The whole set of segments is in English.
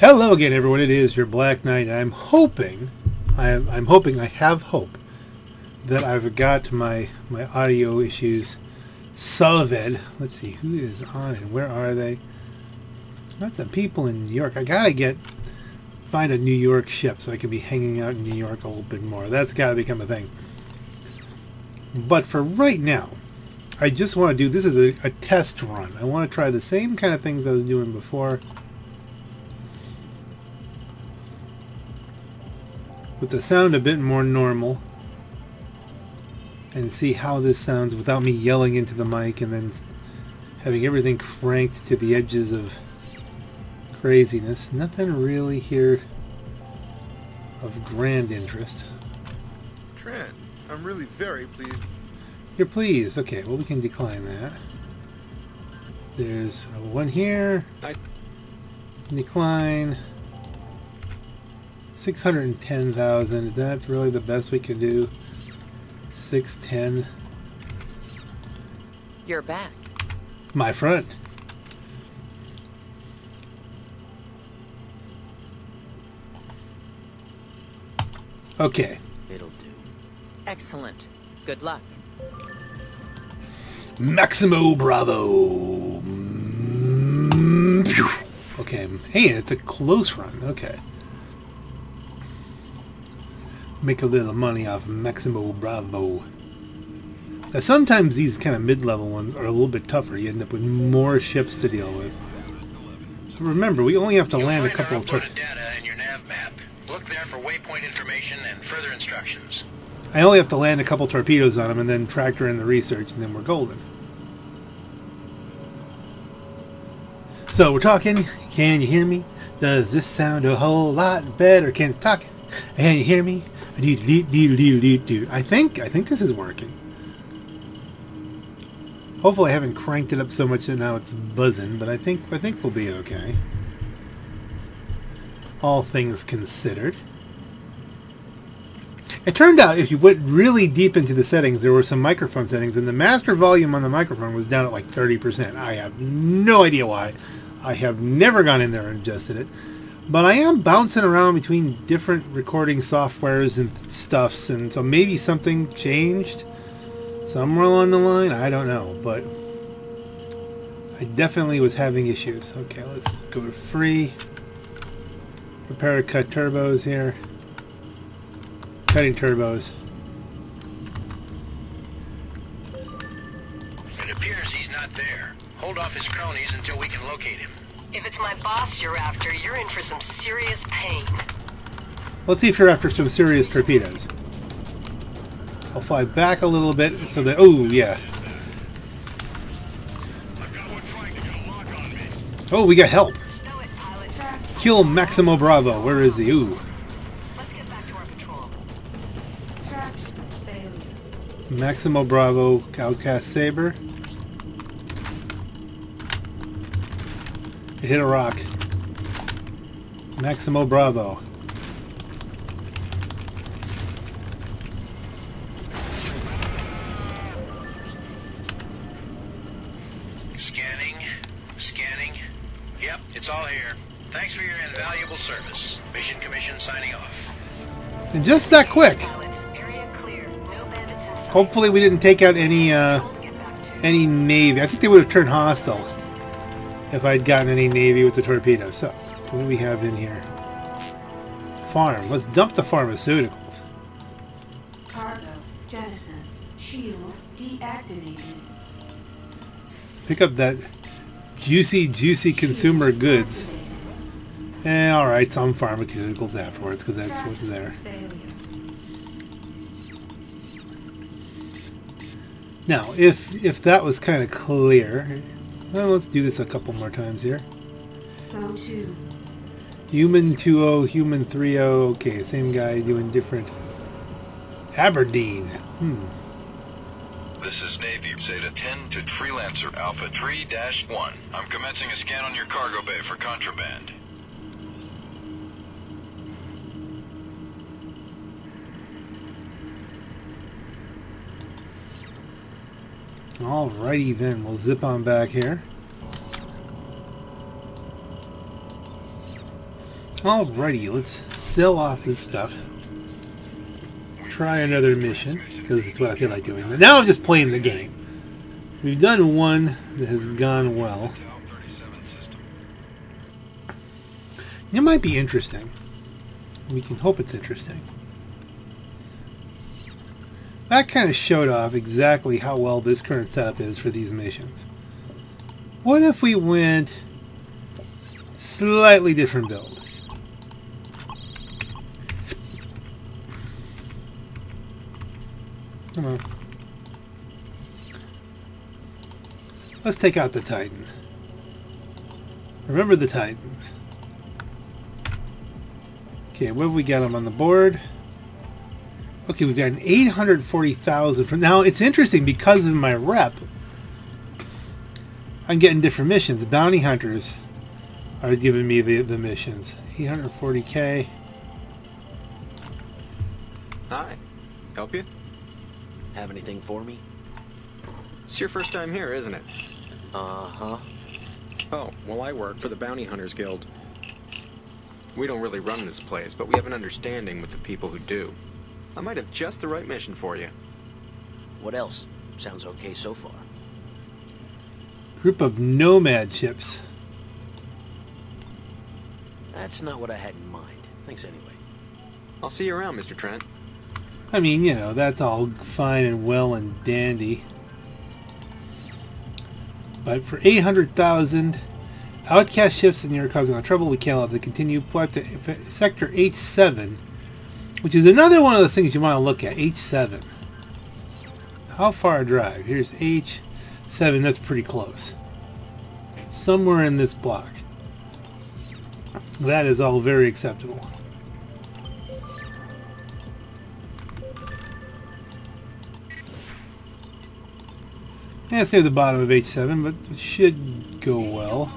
Hello again, everyone. It is your Black Knight. I'm hoping, I'm, I'm hoping, I have hope that I've got my my audio issues solved. Let's see who is on and where are they. Got some people in New York. I gotta get find a New York ship so I can be hanging out in New York a little bit more. That's gotta become a thing. But for right now, I just want to do this is a, a test run. I want to try the same kind of things I was doing before. With the sound a bit more normal and see how this sounds without me yelling into the mic and then having everything cranked to the edges of craziness. Nothing really here of grand interest. Trent, I'm really very pleased. You're pleased. Okay, well we can decline that. There's one here. I Decline. 610,000. That's really the best we can do. 610. You're back. My front. Okay. It'll do. Excellent. Good luck. Maximo Bravo. Mm. Okay. Hey, it's a close run. Okay. Make a little money off Maximo Bravo. Now, sometimes these kind of mid-level ones are a little bit tougher. You end up with more ships to deal with. So remember, we only have to You'll land a couple of tur- uploaded data in your nav map. Look there for waypoint information and further instructions. I only have to land a couple torpedoes on them and then tractor in the research, and then we're golden. So we're talking. Can you hear me? Does this sound a whole lot better? Can you talk? Can you hear me? I think I think this is working. Hopefully, I haven't cranked it up so much that now it's buzzing, but I think I think we'll be okay. All things considered. It turned out if you went really deep into the settings, there were some microphone settings, and the master volume on the microphone was down at like 30%. I have no idea why. I have never gone in there and adjusted it. But I am bouncing around between different recording softwares and stuffs, and so maybe something changed somewhere along the line. I don't know, but I definitely was having issues. Okay, let's go to free. Prepare to cut turbos here. Cutting turbos. It appears he's not there. Hold off his cronies until we can locate him. If it's my boss you're after, you're in for some serious pain. Let's see if you're after some serious torpedoes. I'll fly back a little bit so that... Oh, yeah. Oh, we got help. Stow it, pilot. Kill Maximo Bravo. Where is he? Ooh. Let's get back to our patrol. Maximo Bravo, Outcast Saber. Hit a rock. Maximo Bravo. Scanning. Scanning. Yep, it's all here. Thanks for your invaluable service. Mission Commission signing off. And just that quick. Area clear. No bandits in. Hopefully we didn't take out any, uh, Home to get back to. any Navy. I think they would have turned hostile if I'd gotten any Navy with the torpedo. So, what do we have in here? Farm. Let's dump the pharmaceuticals. Cargo jettisoned. Shield deactivated. Pick up that juicy, juicy consumer goods. Eh, alright, some pharmaceuticals afterwards, because that's what's there. Failure. Now, if if that was kind of clear, well, let's do this a couple more times here. Go to. Human 2-0, human 3-0. Okay, same guy doing different. Aberdeen. Hmm. This is Navy Zeta 10 to Freelancer Alpha 3-1. I'm commencing a scan on your cargo bay for contraband. Alrighty then, we'll zip on back here. Alrighty, let's sell off this stuff. Try another mission, because it's what I feel like doing. Now I'm just playing the game. We've done one that has gone well. It might be interesting. We can hope it's interesting. That kind of showed off exactly how well this current setup is for these missions. What if we went slightly different build? Come on. Let's take out the Titan. Remember the Titans. Okay, what have we got them on the board? Okay, we've got an 840,000 from now. It's interesting because of my rep. I'm getting different missions. The bounty hunters are giving me the, the missions. 840k. Hi. Help you? Have anything for me? It's your first time here, isn't it? Uh-huh. Oh, well I work for the Bounty Hunters Guild. We don't really run this place, but we have an understanding with the people who do. I might have just the right mission for you. What else? Sounds okay so far. Group of nomad ships. That's not what I had in mind. Thanks anyway. I'll see you around, Mr. Trent. I mean, you know, that's all fine and well and dandy. But for 800,000, outcast ships and you're causing all trouble, we can't let them continue. Plot to Sector H7, which is another one of those things you want to look at. H7. How far a drive? Here's H7, that's pretty close. Somewhere in this block. That is all very acceptable. Yeah, it's near the bottom of H7, but it should go well.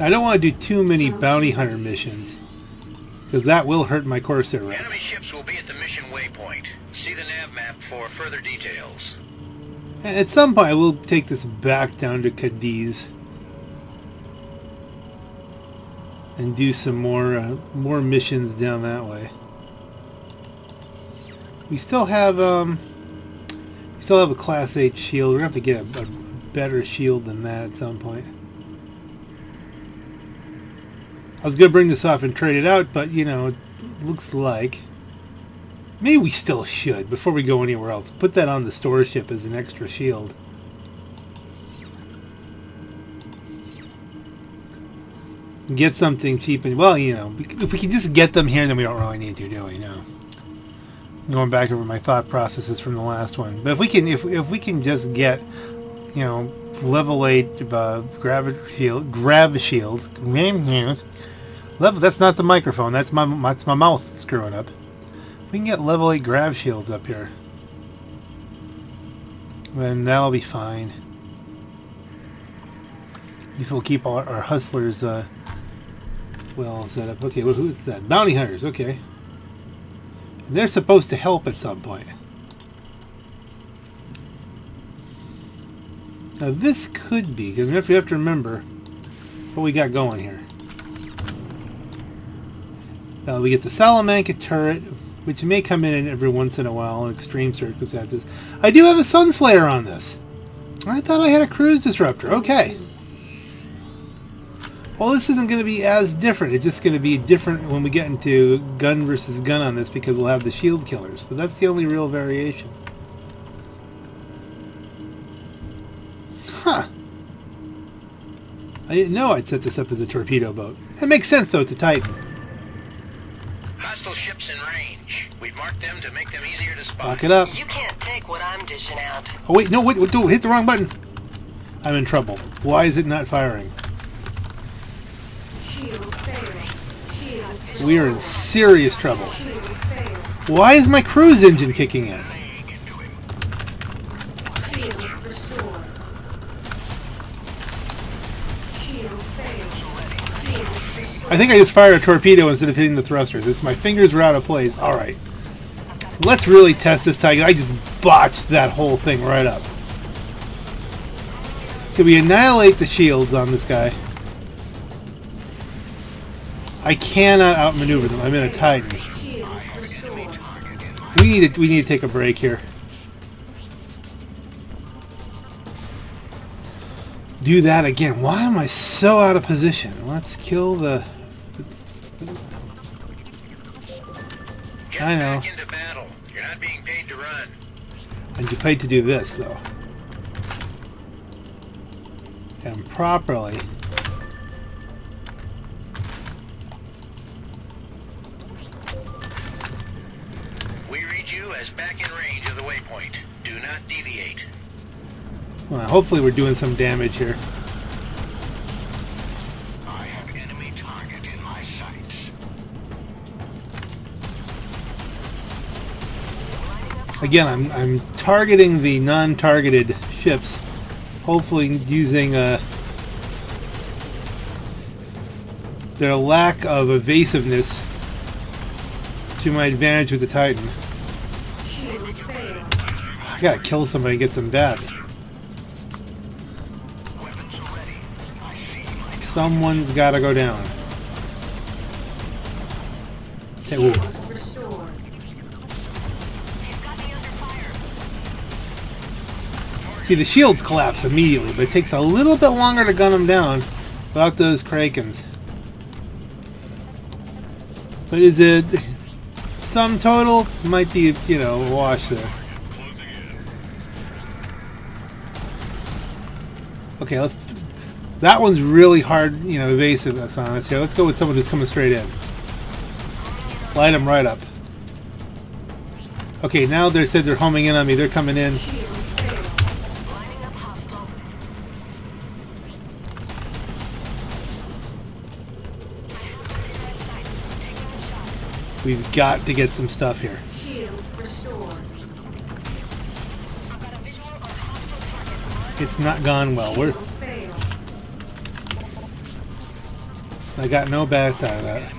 I don't want to do too many bounty hunter missions, because that will hurt my Corsair rep. Enemy ships will be at the mission waypoint. See the nav map for further details. And at some point, I will take this back down to Cadiz and do some more uh, more missions down that way. We still have um, we still have a Class 8 shield. We're gonna have to get a, a better shield than that at some point. I was gonna bring this off and trade it out, but you know, it looks like maybe we still should before we go anywhere else. Put that on the store ship as an extra shield. Get something cheap and well, you know, if we can just get them here, then we don't really need to, do we? No going back over my thought processes from the last one. But if we can, if if we can just get, you know, level eight uh, grav shield, grav shield, level. That's not the microphone. That's my that's my mouth screwing up. We can get level eight grav shields up here, then that'll be fine. At least we'll keep our, our hustlers uh, well set up. Okay, well, who's that? Bounty hunters. Okay. And They're supposed to help at some point. Now this could be, because you have to remember what we got going here. Now we get the Salamanca turret, which may come in every once in a while in extreme circumstances. I do have a Sunslayer on this. I thought I had a cruise disruptor. Okay. Well, this isn't going to be as different. It's just going to be different when we get into gun versus gun on this because we'll have the shield killers. So that's the only real variation. I didn't know I'd set this up as a torpedo boat. It makes sense, though, to Titan. Hostile ships in range. We've marked them to make them easier to spot. Lock it up. You can't take what I'm dishing out. Oh, wait, no, wait, wait, hit the wrong button. I'm in trouble. Why is it not firing? We are in serious trouble. Why is my cruise engine kicking in? I think I just fired a torpedo instead of hitting the thrusters. This, my fingers were out of place. Alright. Let's really test this tiger. I just botched that whole thing right up. Did we annihilate the shields on this guy? I cannot outmaneuver them. I'm in a Titan. We need to we need to take a break here. Do that again. Why am I so out of position? Let's kill the. I know. back into battle. You're not being paid to run. And you paid to do this though. And properly. We read you as back in range of the waypoint. Do not deviate. Well, hopefully we're doing some damage here. Again, I'm I'm targeting the non-targeted ships. Hopefully using uh, their lack of evasiveness to my advantage with the Titan. I gotta kill somebody and get some bats. Someone's gotta go down. Okay, whoa. See, the shields collapse immediately, but it takes a little bit longer to gun them down without those Krakens. But is it... Sum total might be, you know, a wash there. Okay, let's... That one's really hard, you know, evasive on us here. Let's go with someone who's coming straight in. Light them right up. Okay, now they said they're homing in on me. They're coming in. We've got to get some stuff here. It's not gone well. We're I got no bats out of that.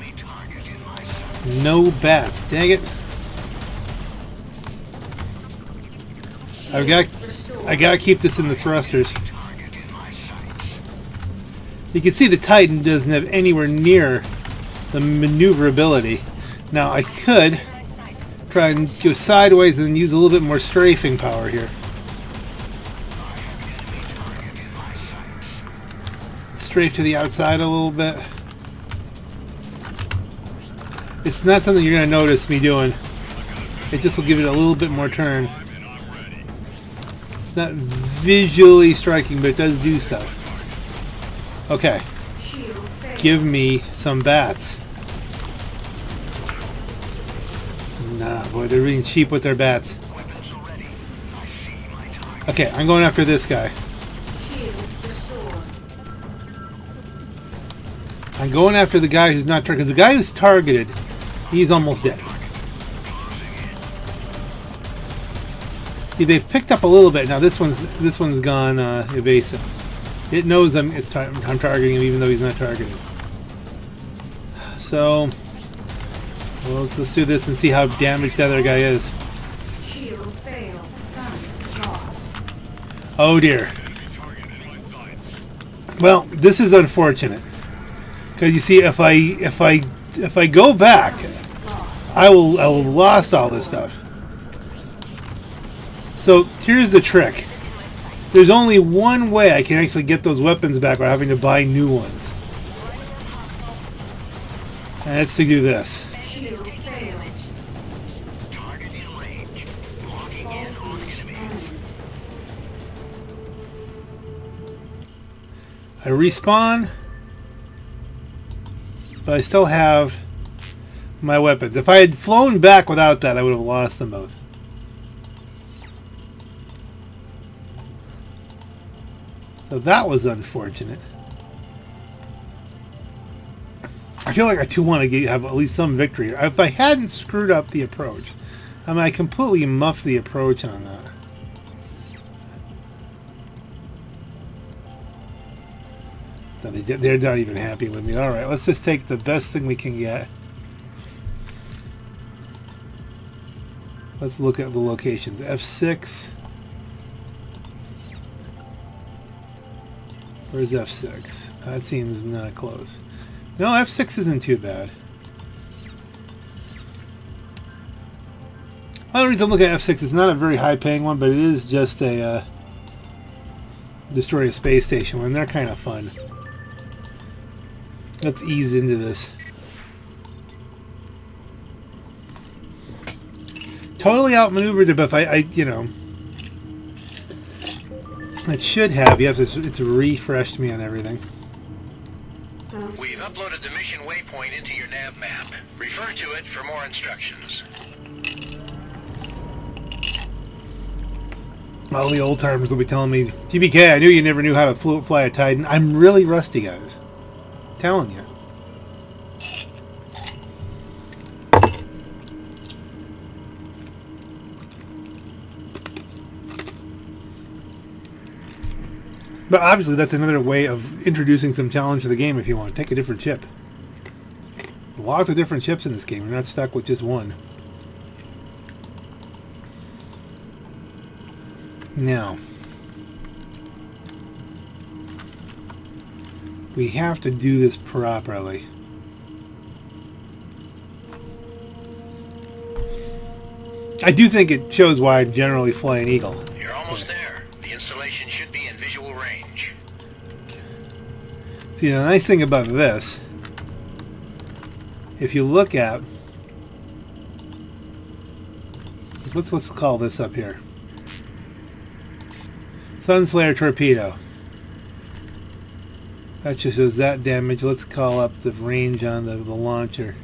No bats. Dang it. I've got I gotta keep this in the thrusters. You can see the Titan doesn't have anywhere near the maneuverability. Now I could try and go sideways and use a little bit more strafing power here. Strafe to the outside a little bit. It's not something you're going to notice me doing. It just will give it a little bit more turn. It's not visually striking, but it does do stuff. Okay, give me some bats. Nah, boy, they're being cheap with their bats. Okay, I'm going after this guy. I'm going after the guy who's not targeted. The guy who's targeted, he's almost dead. They've picked up a little bit. Now this one's this one's gone uh, evasive. It knows I'm it's I'm targeting him even though he's not targeted. So, well, let's, let's do this and see how damaged the other guy is. Shield failed. Gun lost. Oh dear. Well, this is unfortunate. Because you see, if I if I if I go back, I will I will have lost all this stuff. So here's the trick. There's only one way I can actually get those weapons back without having to buy new ones. And that's to do this. I respawn, but I still have my weapons. If I had flown back without that, I would have lost them both. So that was unfortunate. I feel like I do want to get, have at least some victory. If I hadn't screwed up the approach, I mean, I completely muffed the approach on that. So they, they're not even happy with me. All right, let's just take the best thing we can get. Let's look at the locations. F6. Where's F6? That seems not close. No, F6 isn't too bad. Another reason I'm looking at F6 is not a very high paying one, but it is just a uh, destroy a space station one. They're kind of fun. Let's ease into this. Totally outmaneuvered it, but if I, I, you know, it should have. You have to. It's refreshed me on everything. We've uploaded the mission waypoint into your nav map. Refer to it for more instructions. All the old timers will be telling me, TBK, I knew you never knew how to fly a Titan. I'm really rusty, guys. Telling you. But obviously, that's another way of introducing some challenge to the game if you want. Take a different chip. Lots of different chips in this game. You're not stuck with just one. Now, we have to do this properly. I do think it shows why I generally fly an Eagle. You're almost there. The installation should be in visual range. See, the nice thing about this, if you look at, let's let's call this up here, Sunslayer torpedo. That just shows that damage. Let's call up the range on the, the launcher.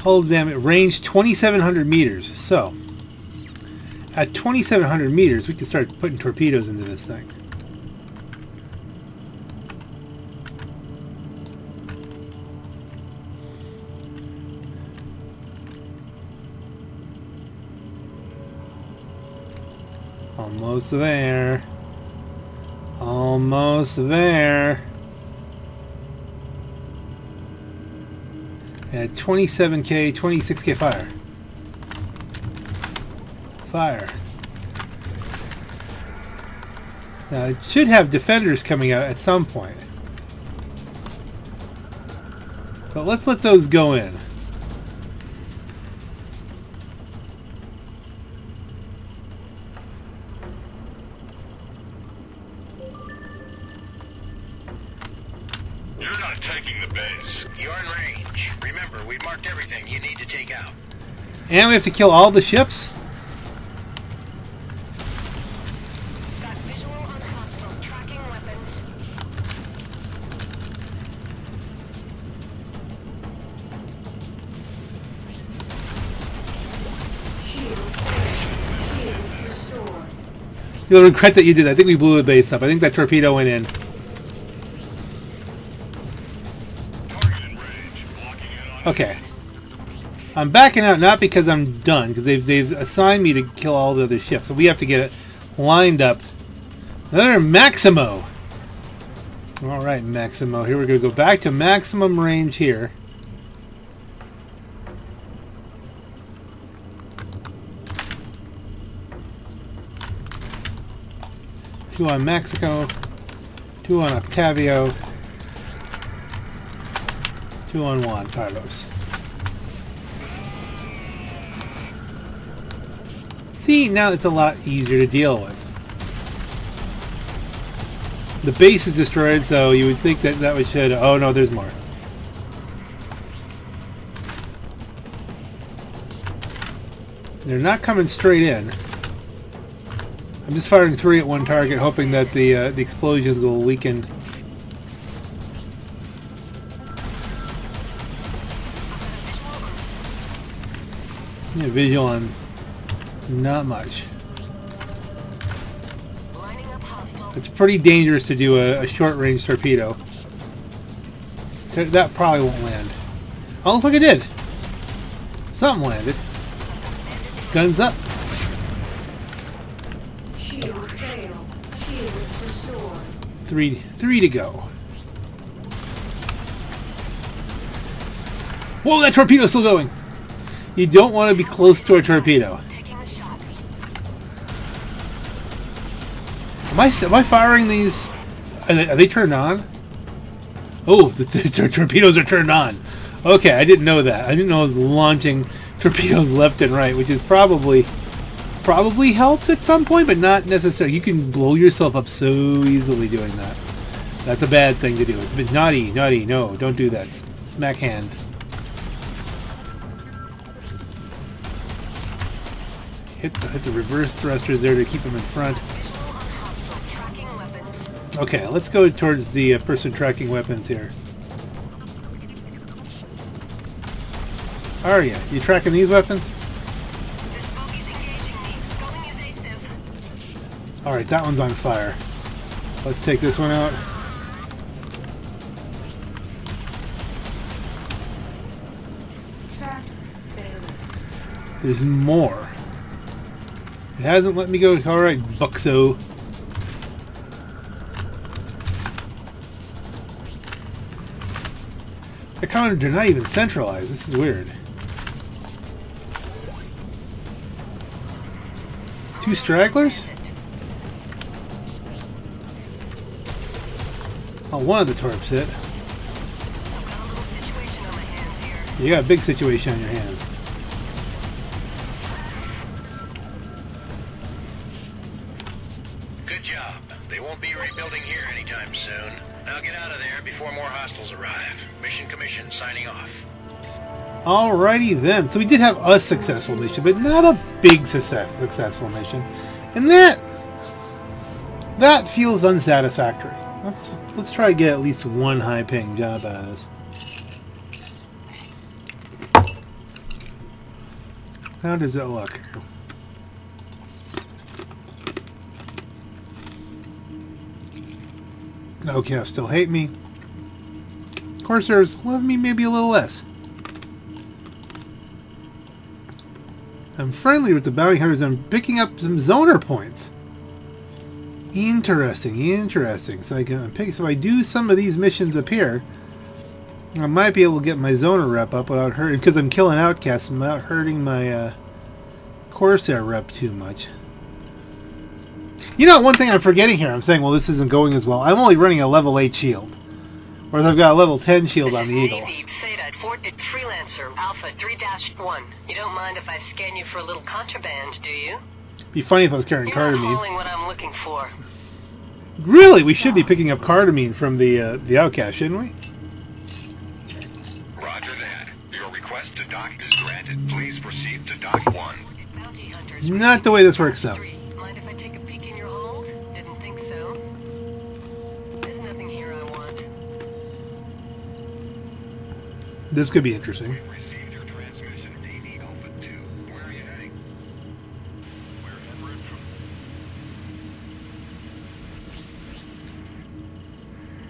Hull damage range 2,700 meters. So, at 2,700 meters, we can start putting torpedoes into this thing. Almost there. Almost there. At 27k, 26k fire. Fire. Now it should have defenders coming out at some point. But let's let those go in. And we have to kill all the ships? Got visual on hostile tracking weapons. Shield failed. Shield restored. You'll regret that you did. I think we blew the base up. I think that torpedo went in. Target in range. Blocking in on Okay. I'm backing out not because I'm done, because they've, they've assigned me to kill all the other ships. So we have to get it lined up. Another Maximo. Alright, Maximo. Here we're going to go back to maximum range here. Two on Mexico. Two on Octavio. Two on Juan Carlos. See, now it's a lot easier to deal with. The base is destroyed, so you would think that that would should... Oh no, there's more. They're not coming straight in. I'm just firing three at one target, hoping that the uh, the explosions will weaken. Yeah, visual on not much. Lining up hostile. It's pretty dangerous to do a, a short-range torpedo. That probably won't land. Oh, looks like it did. Something landed. Guns up. Shield failed. Shield. Three, three to go. Whoa, that torpedo's still going. You don't want to be close to a torpedo. Am I, am I firing these? Are they, are they turned on? Oh, the, the, torpedoes are turned on. Okay, I didn't know that. I didn't know I was launching torpedoes left and right, which is probably probably helped at some point, but not necessarily. You can blow yourself up so easily doing that. That's a bad thing to do. It's a bit naughty, naughty. No, don't do that. Smack hand. Hit the, hit the reverse thrusters there to keep them in front. Okay, let's go towards the uh, person tracking weapons here. Are you? You tracking these weapons? Alright, that one's on fire. Let's take this one out. There's more. It hasn't let me go. Alright, Buxo. The commanders are not even centralized. This is weird. Two stragglers? Oh, one of the torps hit. You got a big situation on your hands. Good job. They won't be rebuilding here anytime soon. Now get out of there before more hostiles arrive. Mission Commission signing off. Alrighty then. So we did have a successful mission, but not a big success, successful mission. And that that feels unsatisfactory. Let's let's try to get at least one high paying job out of this. How does it look? Okay, I still hate me. Corsairs love me maybe a little less. I'm friendly with the bounty hunters. I'm picking up some zoner points. Interesting, interesting. So I can pick. So I do some of these missions up here. I might be able to get my zoner rep up without hurting, because I'm killing outcasts I'm without hurting my uh, Corsair rep too much. You know, one thing I'm forgetting here. I'm saying, well, this isn't going as well. I'm only running a level 8 shield. Whereas I've got a level 10 shield on the Eagle. Navy, Theta, Fort Freelancer, Alpha 3-1. You don't mind if I scan you for a little contraband, do you? Be funny if I was carrying You're not cardamine. hauling what I'm looking for. Really, we should be picking up cardamine from the uh, the outcast, shouldn't we? Roger that. Your request to dock is granted. Please proceed to dock one. Not the way this works out. This could be interesting. Received your transmission, Navy Alpha 2. Where are you heading? Wherever it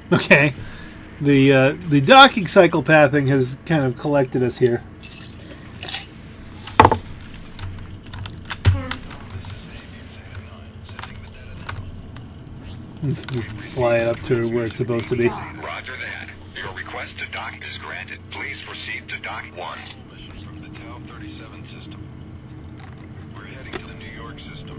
from Okay. The uh, the docking cycle pathing has kind of collected us here. Let's just fly it up to where it's supposed to be. Roger that. Your request to dock is granted. Please proceed to dock one. Mission from the Tau 37 system. We're heading to the New York system.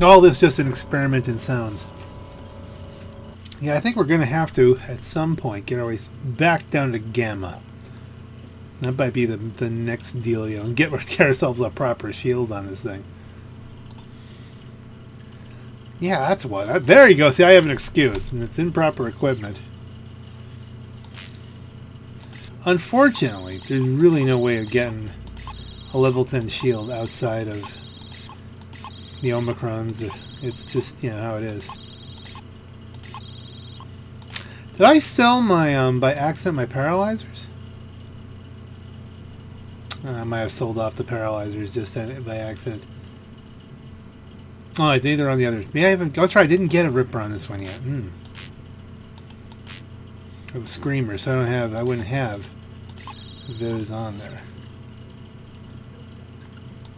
All this just an experiment in sounds. Yeah, I think we're going to have to, at some point, get our way back down to Gamma. That might be the, the next deal, you know, get, get ourselves a proper shield on this thing. Yeah, that's what. There you go. See, I have an excuse. And it's improper equipment. Unfortunately, there's really no way of getting a level 10 shield outside of the Omicrons. It's just, you know, how it is. Did I sell my, um, by accident, my paralyzers? I might have sold off the paralyzers just by accident. Oh, I think they're on the others. Yeah, I haven't. That's right. I didn't get a Ripper on this one yet. Hmm. It was Screamer, so I don't have. I wouldn't have those on there.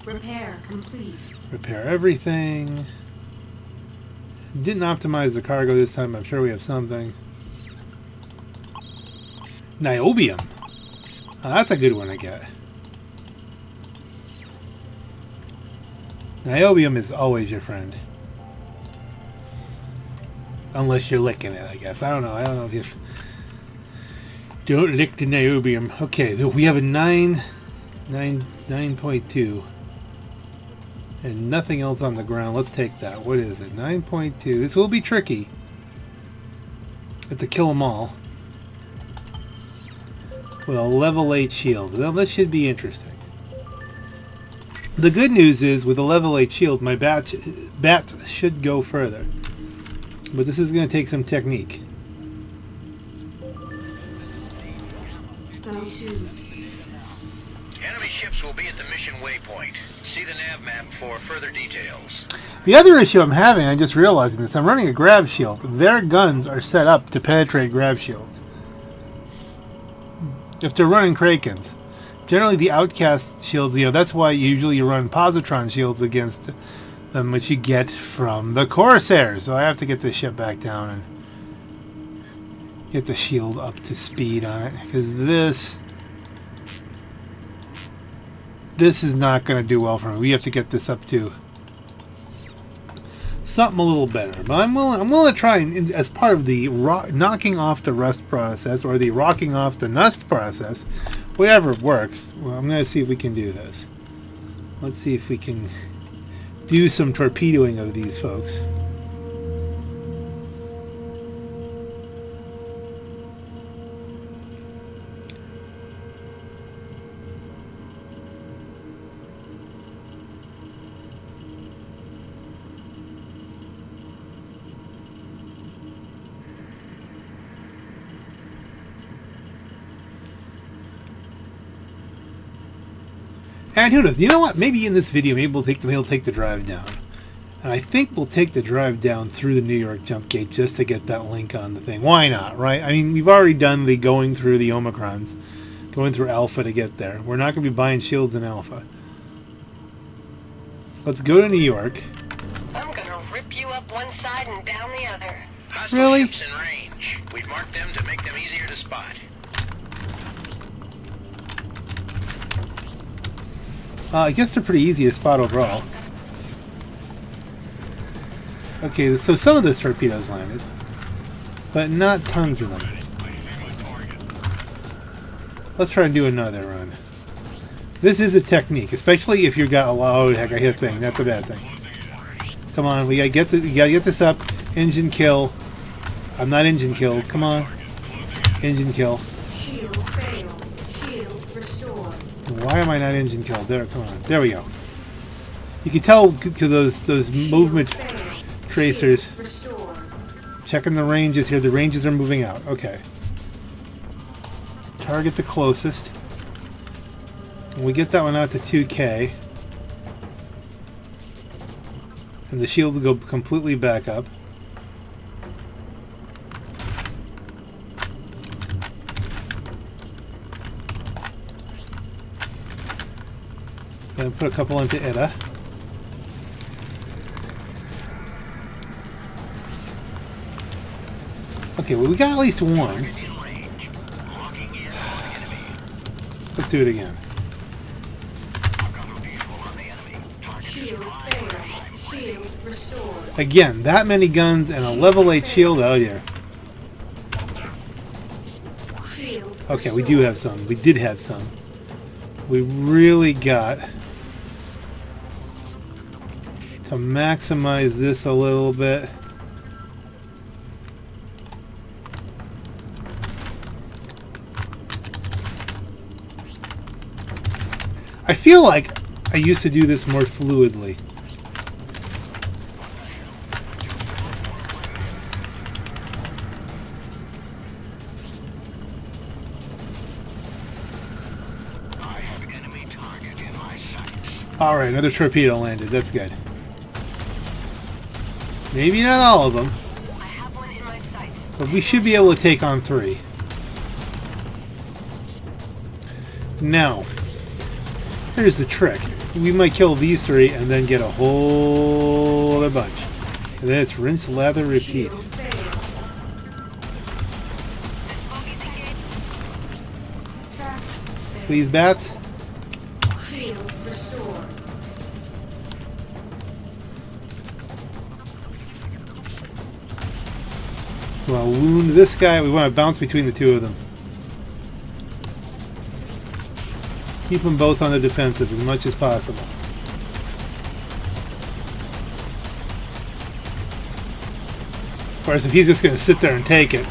Repair complete. Repair everything. Didn't optimize the cargo this time. I'm sure we have something. Niobium. Oh, that's a good one I get. Niobium is always your friend. Unless you're licking it, I guess. I don't know. I don't know if. Don't lick the niobium. Okay, we have a 9... 9... 9.2. And nothing else on the ground. Let's take that. What is it? 9.2. This will be tricky. Have to kill them all. A level 8 shield. Well, this should be interesting. The good news is, with a level 8 shield, my bat, bats should go further. But this is going to take some technique. Enemy ships will be at the mission waypoint. See the nav map for further details. The other issue I'm having, I'm just realizing this, I'm running a grav shield. Their guns are set up to penetrate grav shields. If they're running Krakens. Generally the outcast shields, you know, that's why usually you run positron shields against them, which you get from the Corsairs. So I have to get this ship back down and get the shield up to speed on it. Because this... This is not going to do well for me. We have to get this up to something a little better. But I'm willing, I'm willing to try and, as part of the knocking off the rust process or the rocking off the nust process, whatever works. Well, I'm going to see if we can do this. Let's see if we can do some torpedoing of these folks. And who knows? You know what? Maybe in this video, maybe we'll take the we'll take the drive down. And I think we'll take the drive down through the New York jump gate just to get that link on the thing. Why not, right? I mean, we've already done the going through the Omicrons, going through Alpha to get there. We're not going to be buying shields in Alpha. Let's go to New York. I'm gonna rip you up one side and down the other. Hostile Really? ships in range. We've marked them to make them easier to spot. Uh, I guess they're pretty easy to spot overall. Okay, so some of those torpedoes landed, but not tons of them. Let's try and do another run. This is a technique, especially if you've got a lot. Oh heck, I hit thing. That's a bad thing. Come on, we gotta get the, gotta get this up. Engine kill. I'm not engine killed. Come on, engine kill. Why am I not engine killed? There, come on. There we go. You can tell to those those movement tracers. Checking the ranges here. The ranges are moving out. Okay. Target the closest. We get that one out to 2K. And the shield will go completely back up. And put a couple into Ida. Okay, well we got at least one. Let's do it again. Again, that many guns and a level 8 shield. Oh yeah. Okay, we do have some. We did have some. We really got to maximize this a little bit. I feel like I used to do this more fluidly. Alright, another torpedo landed. That's good. Maybe not all of them, I have one in my sight. but we should be able to take on three. Now, here's the trick. We might kill these three and then get a whole other bunch. And then it's rinse, lather, repeat. Shield failed. Bogies engaged. Please, bats. This guy. We want to bounce between the two of them. Keep them both on the defensive as much as possible. Of course, if he's just going to sit there and take it.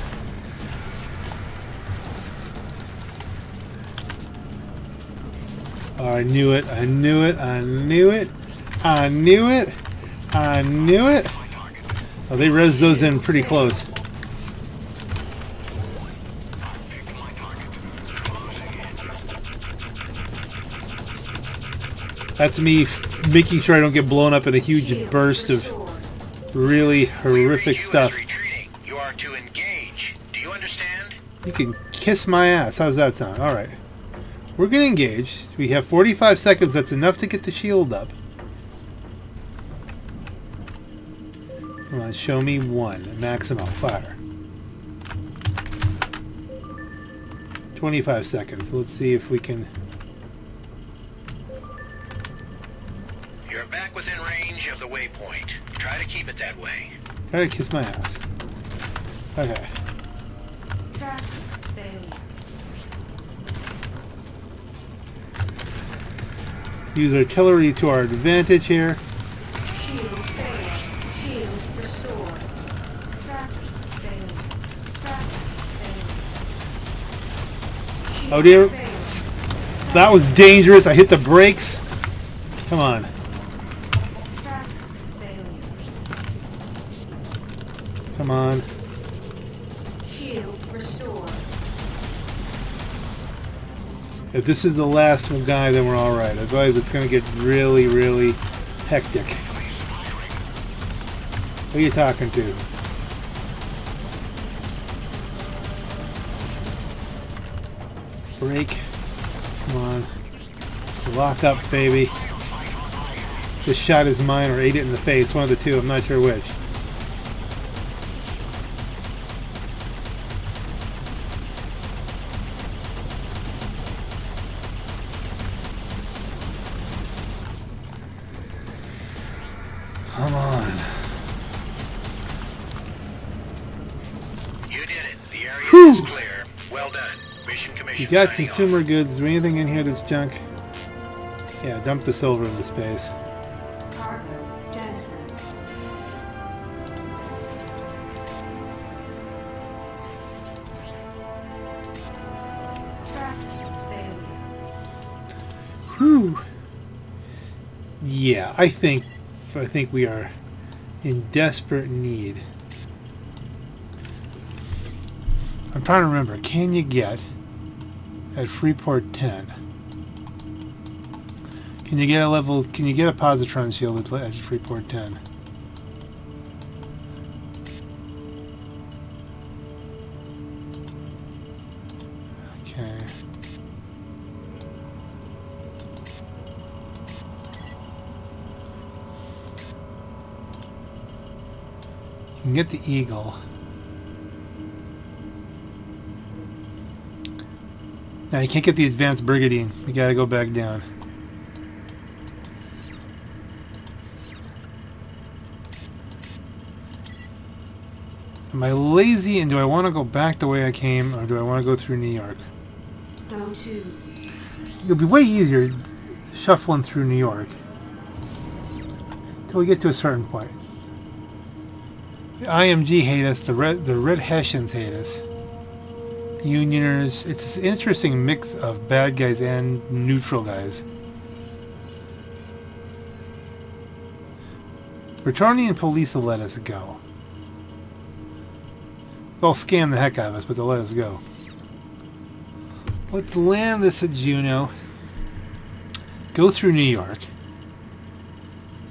Oh, I knew it. I knew it. I knew it. I knew it. I knew it. Oh, they res those in pretty close. That's me f- making sure I don't get blown up in a huge burst of really horrific stuff. You are to engage. Do you understand? You can kiss my ass. How's that sound? All right. We're going to engage. We have 45 seconds. That's enough to get the shield up. Come on, show me one. Maximum fire. 25 seconds. Let's see if we can... within range of the waypoint. Try to keep it that way. Try to kiss my ass. Okay. Track failure. Use artillery to our advantage here. Shield failure. Shield restored. Track failure. Track failure. Shield Oh, dear. That was dangerous. I hit the brakes. Come on. If this is the last guy, then we're all right. Otherwise, it's going to get really, really hectic. Who are you talking to? Break. Come on. Lock up, baby. This shot is mine or ate it in the face. One of the two. I'm not sure which. Got consumer goods. Is there anything in here that's junk? Yeah, dump the silver into space. Cargo jettisoned. Track failure. Whew. Yeah, I think I think we are in desperate need. I'm trying to remember. Can you get at Freeport 10? Can you get a level? Can you get a positron shield at, at Freeport 10? Okay. You can get the eagle. Now you can't get the advanced brigandine. You gotta go back down. Am I lazy and do I want to go back the way I came or do I want to go through New York? Go to It'll be way easier shuffling through New York till we get to a certain point. The IMG hate us. The red, the Red Hessians hate us. Unioners. It's this interesting mix of bad guys and neutral guys. Bretonnian police will let us go. They'll scam the heck out of us, but they'll let us go. Let's land this at Juno. Go through New York.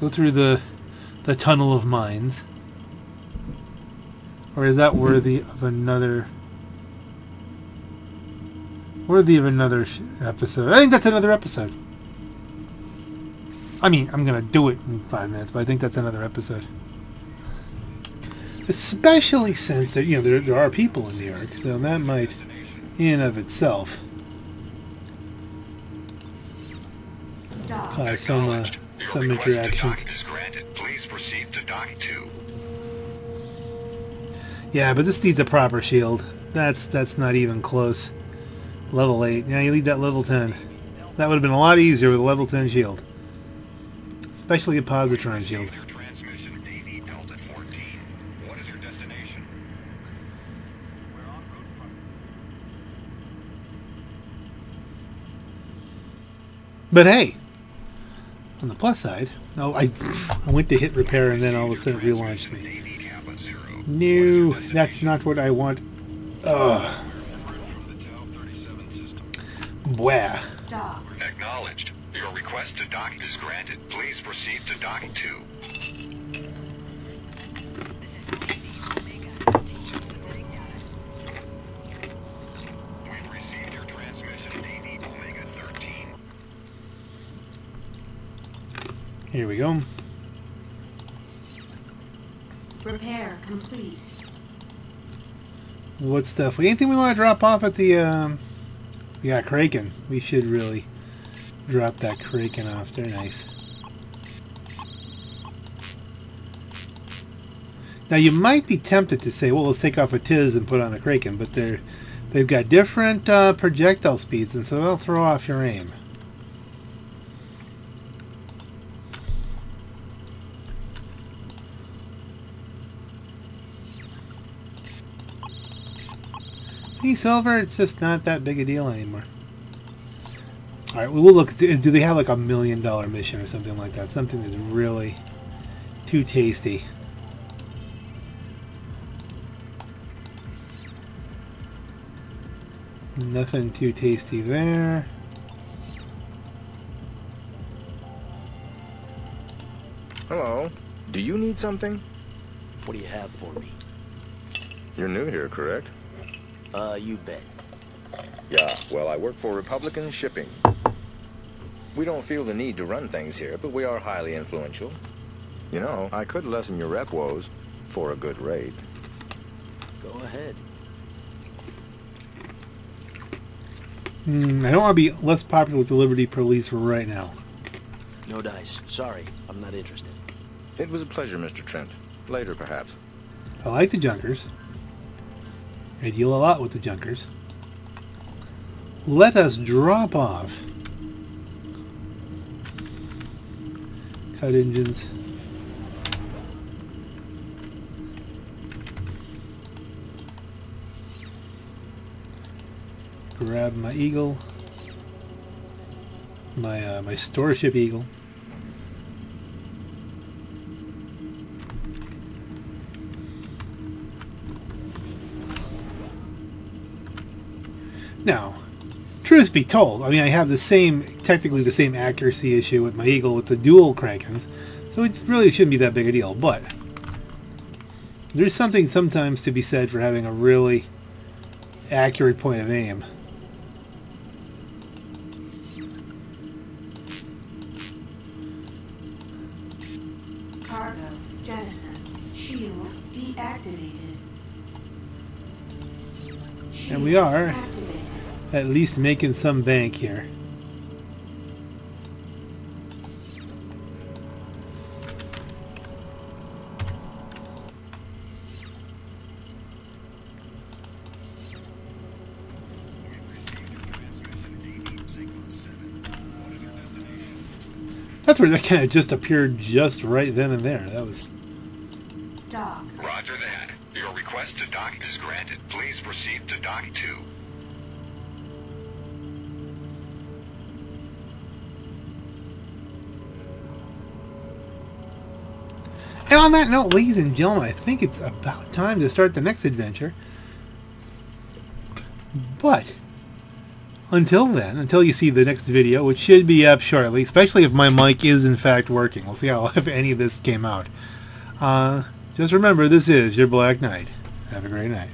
Go through the the tunnel of mines. Or is that worthy of another worthy of another episode? I think that's another episode. I mean, I'm gonna do it in five minutes, but I think that's another episode. Especially since there, you know, there, there are people in New York, so that might, in and of itself, cause some uh, some interactions. dock is granted. Please proceed to dock 2. Yeah, but this needs a proper shield. That's that's not even close. Level 8. Yeah, you need that level 10. That would have been a lot easier with a level 10 shield. Especially a positron shield. Your transmission AV Delta 14. What is your destination? But hey, on the plus side, oh, I, I went to hit repair and then all of a sudden it relaunched me. AV Kappa 0. No, that's not what I want. Ugh. From the Tau 37 system. Bwah. Dock. Acknowledged. Your request to dock is granted. Please proceed to dock 2. We've received your transmission AV Omega 13. Here we go. Repair complete. What stuff? Anything we want to drop off at the, um... We got Kraken. We should really drop that Kraken off. They're nice. Now you might be tempted to say, well, let's take off a Tiz and put on a Kraken, but they're they've got different uh, projectile speeds, and so they'll throw off your aim. See, silver, it's just not that big a deal anymore. All right, we will look. Do they have like a million dollar mission or something like that? Something that's really too tasty. Nothing too tasty there. Hello. Do you need something? What do you have for me? You're new here, correct? Uh, you bet. Yeah, well, I work for Republican Shipping. We don't feel the need to run things here, but we are highly influential. You know, I could lessen your rep woes for a good rate. Go ahead. Hmm, I don't want to be less popular with the Liberty Police for right now. No dice. Sorry, I'm not interested. It was a pleasure, Mr. Trent. Later, perhaps. I like the Junkers. I deal a lot with the Junkers. Let us drop off. Cut engines. Grab my Eagle. My uh, my storeship Eagle. Truth be told, I mean, I have the same, technically the same accuracy issue with my Eagle with the dual Krakens, so it really shouldn't be that big a deal, but there's something sometimes to be said for having a really accurate point of aim. Cargo jettison. Shield deactivated. And we are. At least making some bank here. That's where that kind of just appeared just right then and there. That was Dock. Roger that. Your request to dock is granted. Please proceed to dock 2. On that note, ladies and gentlemen, I think it's about time to start the next adventure. But until then, until you see the next video, which should be up shortly, especially if my mic is in fact working. We'll see how if any of this came out. Uh, just remember, this is your Black Knight. Have a great night.